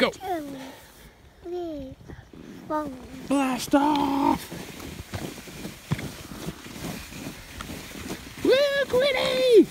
Go. Blast off! Look, Winnie!